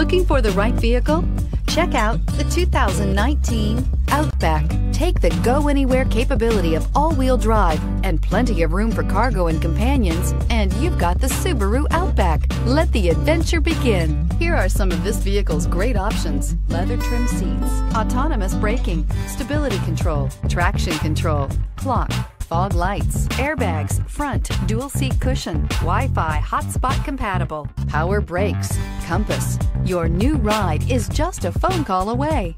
Looking for the right vehicle? Check out the 2019 Outback. Take the go anywhere capability of all wheel drive and plenty of room for cargo and companions, and you've got the Subaru Outback. Let the adventure begin. Here are some of this vehicle's great options leather trim seats, autonomous braking, stability control, traction control, clock fog lights, airbags, front, dual seat cushion, Wi-Fi hotspot compatible, power brakes, compass. Your new ride is just a phone call away.